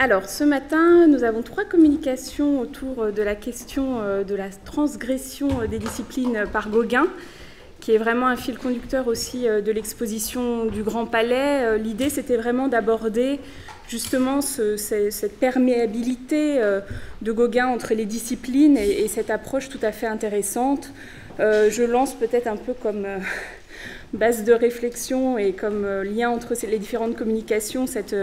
Alors, ce matin, nous avons trois communications autour de la question euh, de la transgression des disciplines par Gauguin, qui est vraiment un fil conducteur aussi euh, de l'exposition du Grand Palais. Euh, l'idée, c'était vraiment d'aborder justement cette perméabilité de Gauguin entre les disciplines et, cette approche tout à fait intéressante. je lance peut-être un peu comme base de réflexion et comme lien entre les différentes communications cette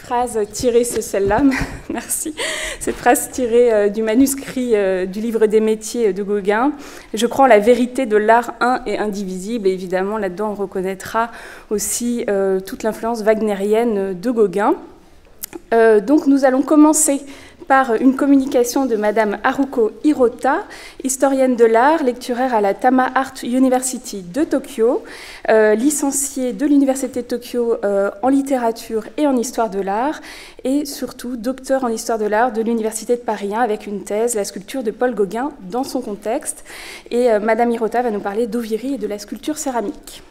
phrase tirée, c'est celle-là, merci, cette phrase tirée euh, du manuscrit euh, du livre des métiers de Gauguin. Je crois en la vérité de l'art un et indivisible, et évidemment là-dedans on reconnaîtra aussi euh, toute l'influence wagnérienne de Gauguin. donc nous allons commencer par une communication de Madame Haruko Hirota, historienne de l'art, lecturaire à la Tama Art University de Tokyo, euh, licenciée de l'Université de Tokyo euh, en littérature et en histoire de l'art, et surtout docteur en histoire de l'art de l'Université de Paris 1 avec une thèse, la sculpture de Paul Gauguin dans son contexte. Et euh, Madame Hirota va nous parler d'Oviri et de la sculpture céramique.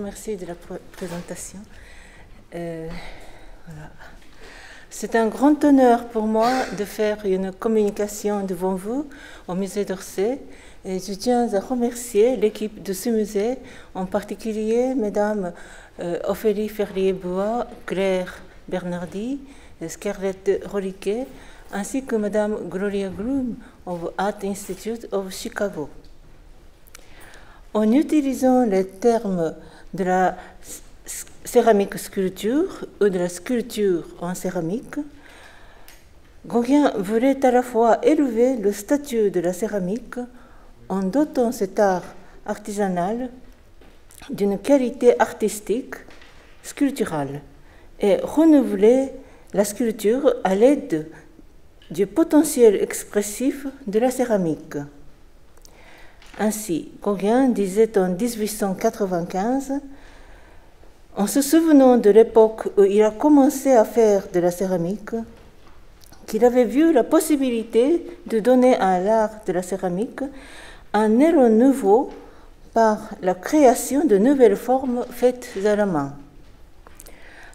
Merci de la présentation. Euh, C'est un grand honneur pour moi de faire une communication devant vous au musée d'Orsay. Et je tiens à remercier l'équipe de ce musée, en particulier Mesdames euh, Ophélie Ferrier-Bois, Claire Bernardi, Scarlett Roliquet, ainsi que Madame Gloria Gloom of Art Institute of Chicago. En utilisant les termes de la céramique sculpture ou de la sculpture en céramique, Gauguin voulait à la fois élever le statut de la céramique en dotant cet art artisanal d'une qualité artistique sculpturale et renouveler la sculpture à l'aide du potentiel expressif de la céramique. Ainsi, Gauguin disait en 1895, en se souvenant de l'époque où il a commencé à faire de la céramique, qu'il avait vu la possibilité de donner à l'art de la céramique un élan nouveau par la création de nouvelles formes faites à la main.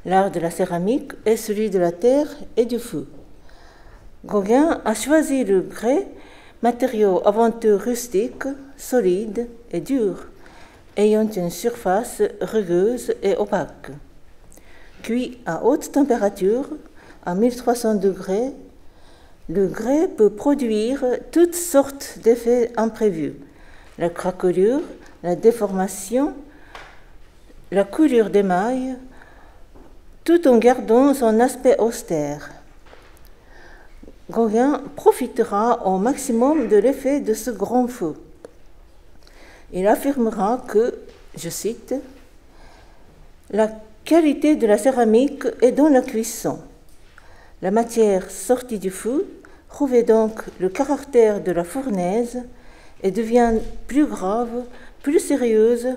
L'art de la céramique est celui de la terre et du feu. Gauguin a choisi le grès matériau avant tout rustique, solide et dur, ayant une surface rugueuse et opaque. Cuit à haute température, à 1300 degrés, le grès peut produire toutes sortes d'effets imprévus. La craquelure, la déformation, la coulure des mailles, tout en gardant son aspect austère. Gauguin profitera au maximum de l'effet de ce grand feu. Il affirmera que, je cite, la qualité de la céramique est dans la cuisson. La matière sortie du feu revêt donc le caractère de la fournaise et devient plus grave, plus sérieuse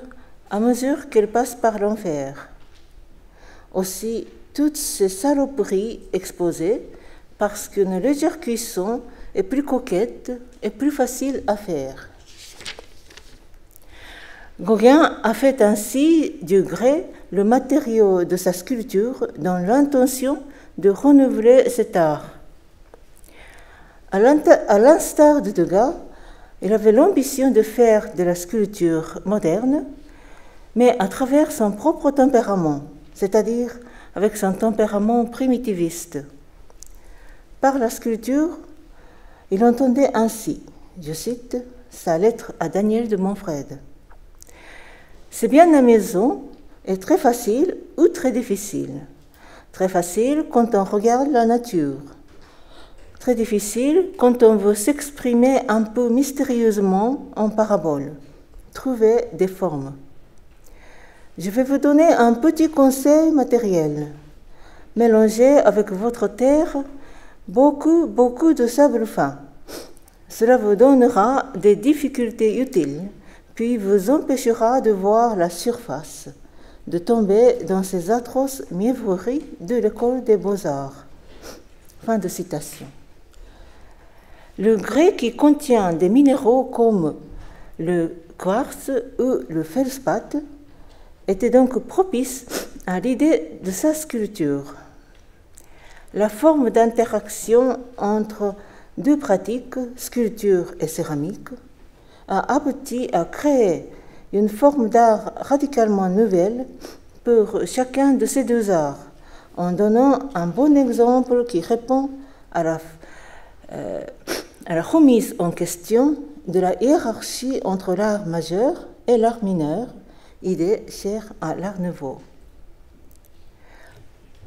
à mesure qu'elle passe par l'enfer. Aussi, toutes ces saloperies exposées parce qu'une légère cuisson est plus coquette et plus facile à faire. Gauguin a fait ainsi du grès le matériau de sa sculpture dans l'intention de renouveler cet art. À l'instar de Degas, il avait l'ambition de faire de la sculpture moderne, mais à travers son propre tempérament, c'est-à-dire avec son tempérament primitiviste. Par la sculpture, il entendait ainsi, je cite, sa lettre à Daniel de Montfred. C'est bien la maison est très facile ou très difficile. Très facile quand on regarde la nature. Très difficile quand on veut s'exprimer un peu mystérieusement en parabole. Trouver des formes. Je vais vous donner un petit conseil matériel. Mélangez avec votre terre beaucoup, beaucoup de sable fin. Cela vous donnera des difficultés utiles, vous empêchera de voir la surface, de tomber dans ces atroces mièvreries de l'école des beaux-arts. Fin de citation. Le grès qui contient des minéraux comme le quartz ou le feldspath était donc propice à l'idée de sa sculpture. La forme d'interaction entre deux pratiques, sculpture et céramique, a abouti à créer une forme d'art radicalement nouvelle pour chacun de ces deux arts, en donnant un bon exemple qui répond à la, euh, remise en question de la hiérarchie entre l'art majeur et l'art mineur, idée chère à l'art nouveau.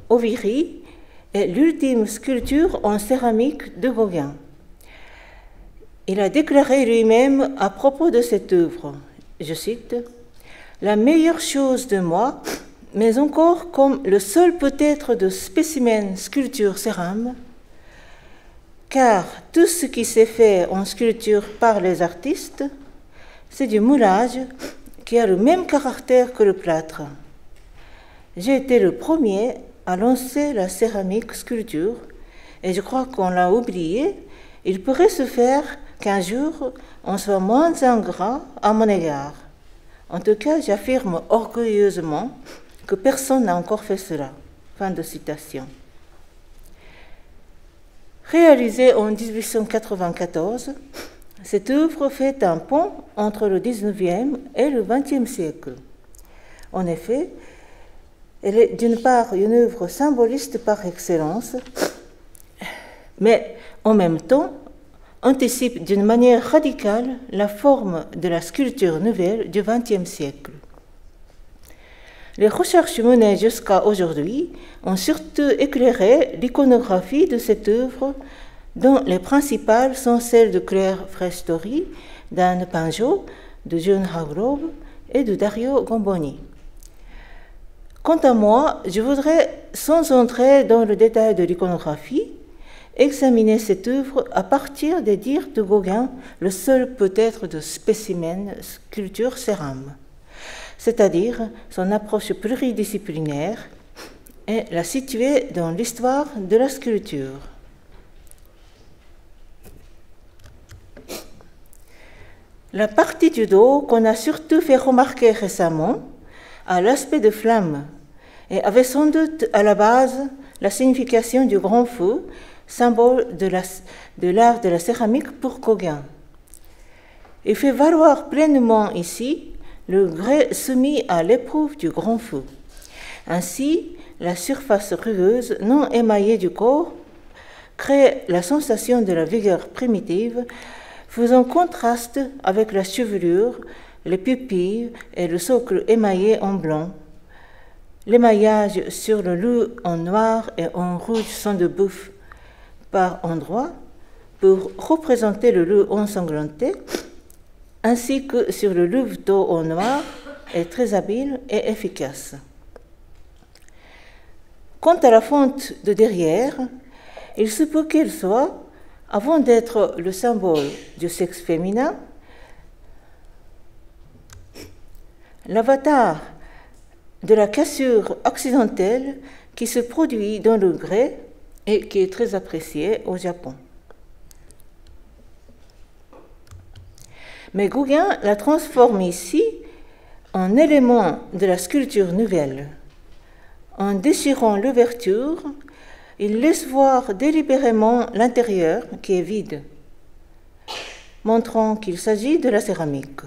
Oviri est l'ultime sculpture en céramique de Gauguin. Il a déclaré lui-même à propos de cette œuvre, je cite, La meilleure chose de moi, mais encore comme le seul peut-être de spécimen sculpture cérame, car tout ce qui s'est fait en sculpture par les artistes, c'est du moulage qui a le même caractère que le plâtre. J'ai été le premier à lancer la céramique sculpture et je crois qu'on l'a oublié. Il pourrait se faire qu'un jour on soit moins ingrat à mon égard. En tout cas, j'affirme orgueilleusement que personne n'a encore fait cela. Fin de citation. Réalisée en 1894, cette œuvre fait un pont entre le 19e et le 20e siècle. En effet, elle est d'une part une œuvre symboliste par excellence, mais en même temps anticipe d'une manière radicale la forme de la sculpture nouvelle du XXe siècle. Les recherches menées jusqu'à aujourd'hui ont surtout éclairé l'iconographie de cette œuvre, dont les principales sont celles de Claire Frestori, d'Anne Pinjot, de John Hargrove et de Dario Gomboni. Quant à moi, je voudrais, sans entrer dans le détail de l'iconographie, examiner cette œuvre à partir des dires de Gauguin, le seul peut-être de spécimen sculpture cérame c'est-à-dire son approche pluridisciplinaire, et la situer dans l'histoire de la sculpture. La partie du dos qu'on a surtout fait remarquer récemment a l'aspect de flamme et avait sans doute à la base la signification du grand feu, symbole de l'art de, la céramique pour Gauguin. Il fait valoir pleinement ici le grès soumis à l'épreuve du grand feu. Ainsi, la surface rugueuse non émaillée du corps crée la sensation de la vigueur primitive, faisant contraste avec la chevelure, les pupilles et le socle émaillé en blanc. L'émaillage sur le loup en noir et en rouge sont de bouffe par endroits pour représenter le loup ensanglanté ainsi que sur le louveteau au noir, est très habile et efficace. Quant à la fonte de derrière, il se peut qu'elle soit, avant d'être le symbole du sexe féminin, l'avatar de la cassure accidentelle qui se produit dans le grès et qui est très appréciée au Japon. Mais Gauguin la transforme ici en élément de la sculpture nouvelle. En déchirant l'ouverture, il laisse voir délibérément l'intérieur qui est vide, montrant qu'il s'agit de la céramique.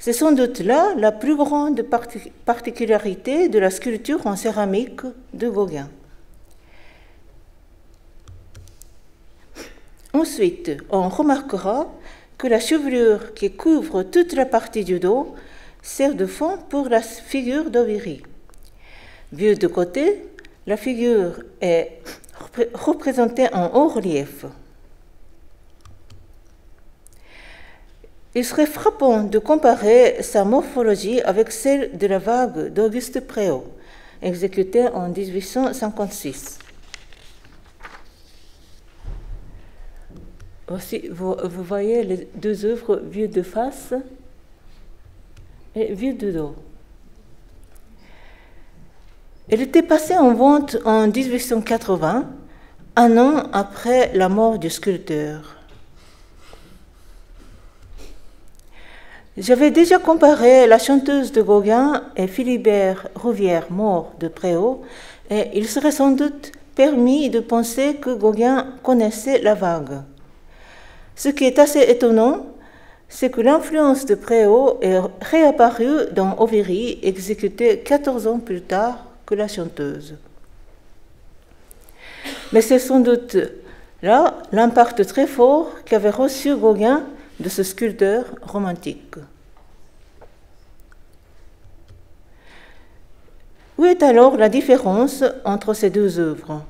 C'est sans doute là la plus grande particularité de la sculpture en céramique de Gauguin. Ensuite, on remarquera que la chevelure qui couvre toute la partie du dos sert de fond pour la figure d'Oviri. Vue de côté, la figure est représentée en haut relief. Il serait frappant de comparer sa morphologie avec celle de la vague d'Auguste Préau, exécutée en 1856. Aussi, vous, voyez les deux œuvres vues de face et vues de dos. Elle était passée en vente en 1880 un an après la mort du sculpteur. J'avais déjà comparé la chanteuse de Gauguin et Philibert Rouvière, mort de Préau, et il serait sans doute permis de penser que Gauguin connaissait la vague. Ce qui est assez étonnant, c'est que l'influence de Préau est réapparue dans Oviri, exécuté 14 ans plus tard que la chanteuse. Mais c'est sans doute là l'impact très fort qu'avait reçu Gauguin de ce sculpteur romantique. Où est alors la différence entre ces deux œuvres?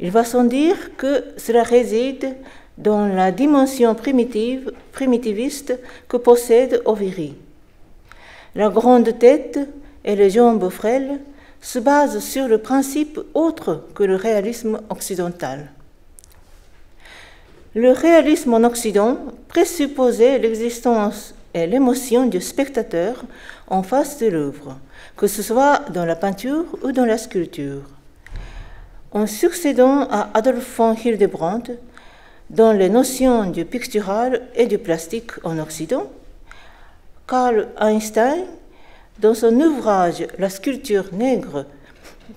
Il va sans dire que cela réside dans la dimension primitive, primitiviste que possède Oviri. La grande tête et les jambes frêles se basent sur le principe autre que le réalisme occidental. Le réalisme en Occident présupposait l'existence et l'émotion du spectateur en face de l'œuvre, que ce soit dans la peinture ou dans la sculpture. En succédant à Adolf von Hildebrandt dans les notions du pictural et du plastique en Occident, Karl Einstein, dans son ouvrage La sculpture nègre,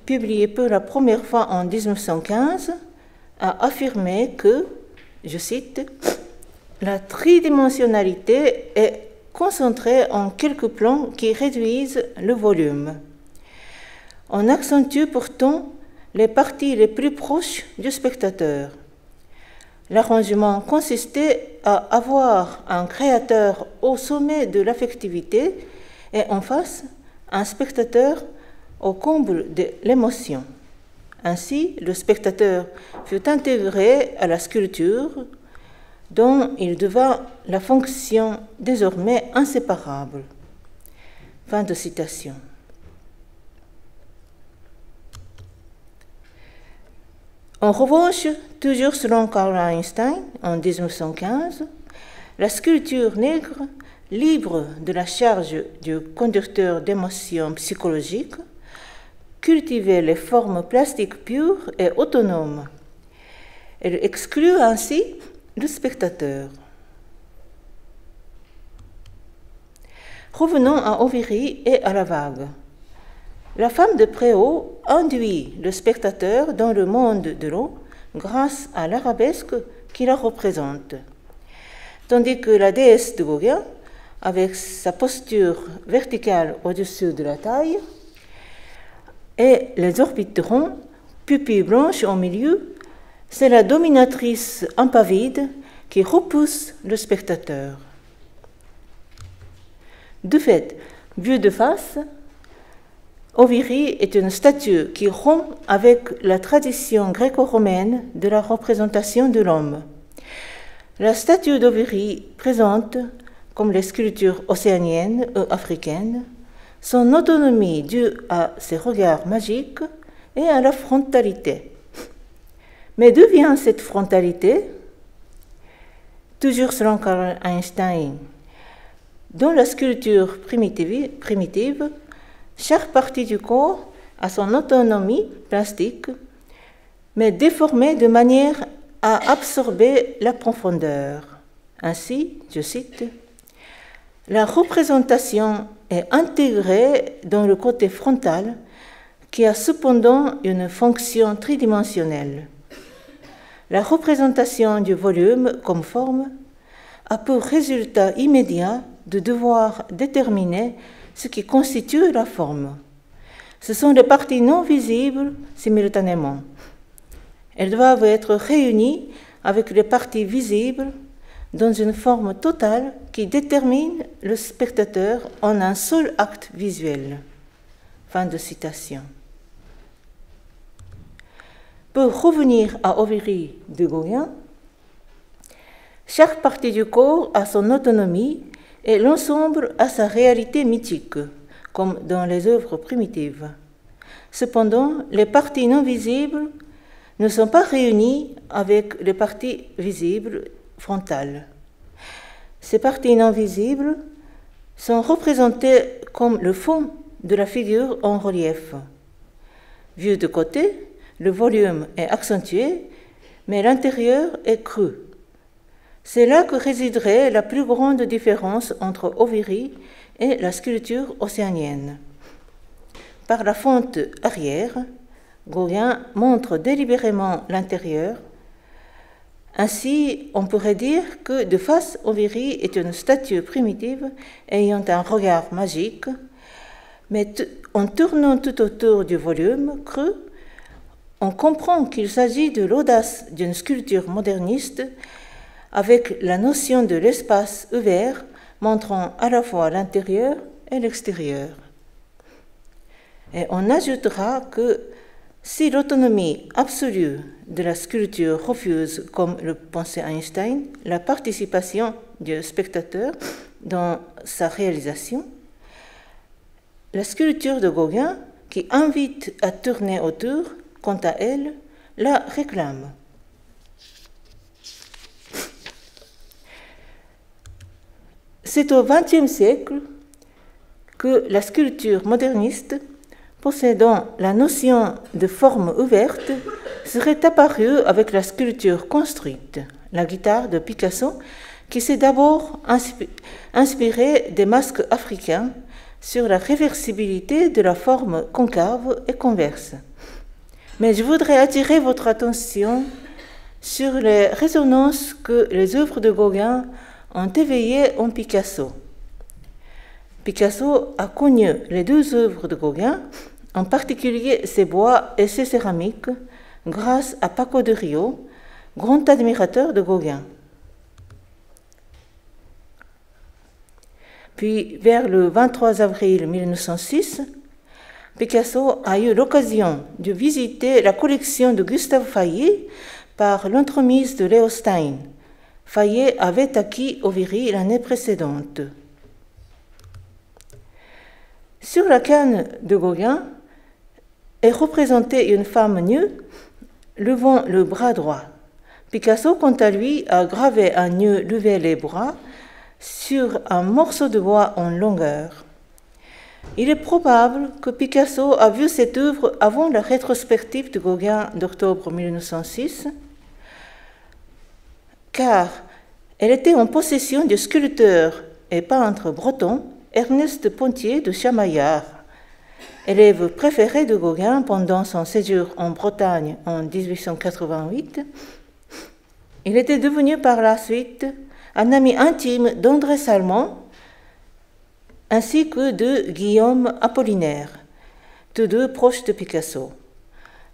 publié pour la première fois en 1915, a affirmé que je cite, La tridimensionnalité est concentrée en quelques plans qui réduisent le volume. On accentue pourtant les parties les plus proches du spectateur. L'arrangement consistait à avoir un créateur au sommet de l'affectivité et en face un spectateur au comble de l'émotion. Ainsi, le spectateur fut intégré à la sculpture dont il devint la fonction désormais inséparable. Fin de citation. En revanche, toujours selon Karl Einstein, en 1915, la sculpture nègre, libre de la charge du conducteur d'émotions psychologiques, cultiver les formes plastiques pures et autonomes. Elle exclut ainsi le spectateur. Revenons à Oviri et à la vague. La femme de Préau induit le spectateur dans le monde de l'eau grâce à l'arabesque qui la représente, tandis que la déesse de Gauguin, avec sa posture verticale au-dessus de la taille, et les orbites ronds, pupilles blanches au milieu, c'est la dominatrice impavide qui repousse le spectateur. De fait, vue de face, Oviri est une statue qui rompt avec la tradition gréco-romaine de la représentation de l'homme. La statue d'Oviri présente, comme les sculptures océaniennes ou africaines, son autonomie due à ses regards magiques et à la frontalité. Mais d'où vient cette frontalité? Toujours selon Karl Einstein, dans la sculpture primitive, primitive, chaque partie du corps a son autonomie plastique, mais déformée de manière à absorber la profondeur. Ainsi, je cite, la représentation est intégrée dans le côté frontal qui a cependant une fonction tridimensionnelle. La représentation du volume comme forme a pour résultat immédiat de devoir déterminer ce qui constitue la forme. Ce sont les parties non visibles simultanément. Elles doivent être réunies avec les parties visibles dans une forme totale qui détermine le spectateur en un seul acte visuel. Fin de citation. Pour revenir à Oviri de Gauguin, chaque partie du corps a son autonomie et l'ensemble a sa réalité mythique, comme dans les œuvres primitives. Cependant, les parties non visibles ne sont pas réunies avec les parties visibles frontale. Ces parties non visibles sont représentées comme le fond de la figure en relief. Vu de côté, le volume est accentué, mais l'intérieur est creux. C'est là que résiderait la plus grande différence entre Oviri et la sculpture océanienne. Par la fente arrière, Gauguin montre délibérément l'intérieur. Ainsi, on pourrait dire que de face, Oviri est une statue primitive ayant un regard magique, mais en tournant tout autour du volume creux, on comprend qu'il s'agit de l'audace d'une sculpture moderniste avec la notion de l'espace ouvert montrant à la fois l'intérieur et l'extérieur. Et on ajoutera que si l'autonomie absolue de la sculpture refuse, comme le pensait Einstein, la participation du spectateur dans sa réalisation, la sculpture de Gauguin, qui invite à tourner autour, quant à elle, la réclame. C'est au XXe siècle que la sculpture moderniste, possédant la notion de forme ouverte, serait apparue avec la sculpture construite, la guitare de Picasso, qui s'est d'abord inspirée des masques africains sur la réversibilité de la forme concave et converse. Mais je voudrais attirer votre attention sur les résonances que les œuvres de Gauguin ont éveillé en Picasso. Picasso a connu les deux œuvres de Gauguin, en particulier ses bois et ses céramiques, grâce à Paco de Rio, grand admirateur de Gauguin. Puis, vers le 23 avril 1906, Picasso a eu l'occasion de visiter la collection de Gustave Fayet par l'entremise de Léo Stein, Fayet avait acquis Oviri l'année précédente. Sur la canne de Gauguin est représentée une femme nue levant le bras droit. Picasso, quant à lui, a gravé un nœud levé les bras sur un morceau de bois en longueur. Il est probable que Picasso a vu cette œuvre avant la rétrospective de Gauguin d'octobre 1906 car elle était en possession du sculpteur et peintre breton Ernest Pontier de Chamaillard, élève préféré de Gauguin pendant son séjour en Bretagne en 1888. Il était devenu par la suite un ami intime d'André Salmon ainsi que de Guillaume Apollinaire, tous deux proches de Picasso.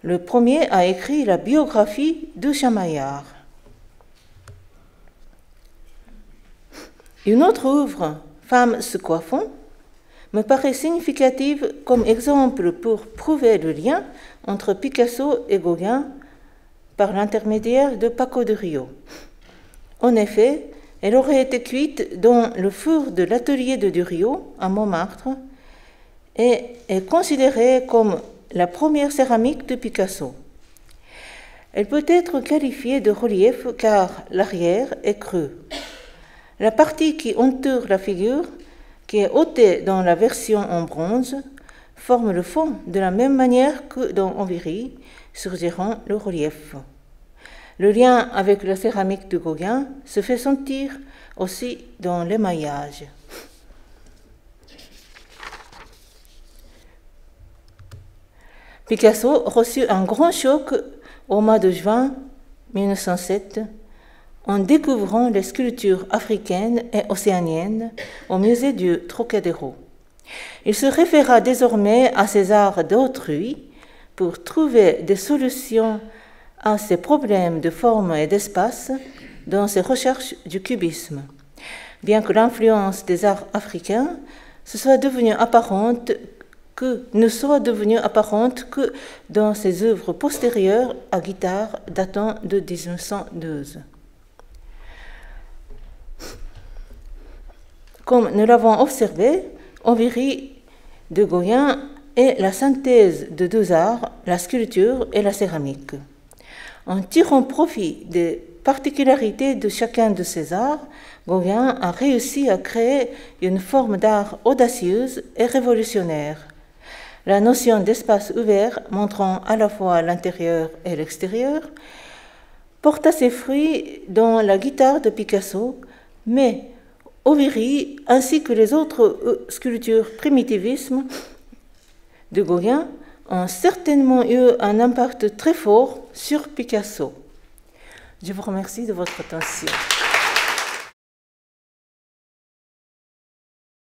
Le premier a écrit la biographie de Chamaillard. Une autre œuvre, Femmes se coiffant, me paraît significative comme exemple pour prouver le lien entre Picasso et Gauguin par l'intermédiaire de Paco de Rio. En effet, elle aurait été cuite dans le four de l'atelier de Durio à Montmartre et est considérée comme la première céramique de Picasso. Elle peut être qualifiée de relief car l'arrière est creux. La partie qui entoure la figure, qui est ôtée dans la version en bronze, forme le fond de la même manière que dans Enviry, surgérant le relief. Le lien avec la céramique de Gauguin se fait sentir aussi dans l'émaillage. Picasso reçut un grand choc au mois de juin 1907 en découvrant les sculptures africaines et océaniennes au musée du Trocadéro. Il se référa désormais à ces arts d'autrui pour trouver des solutions à ces problèmes de forme et d'espace dans ses recherches du cubisme. Bien que l'influence des arts africains ne soit devenue apparente que dans ses œuvres postérieures à guitare datant de 1912. Comme nous l'avons observé, Oviri de Goyen est la synthèse de deux arts, la sculpture et la céramique. En tirant profit des particularités de chacun de ces arts, Gauguin a réussi à créer une forme d'art audacieuse et révolutionnaire. la notion d'espace ouvert montrant à la fois l'intérieur et l'extérieur, porta ses fruits dans la guitare de Picasso, mais Oviri, ainsi que les autres euh, sculptures primitivisme de Gauguin, ont certainement eu un impact très fort sur Picasso. Je vous remercie de votre attention.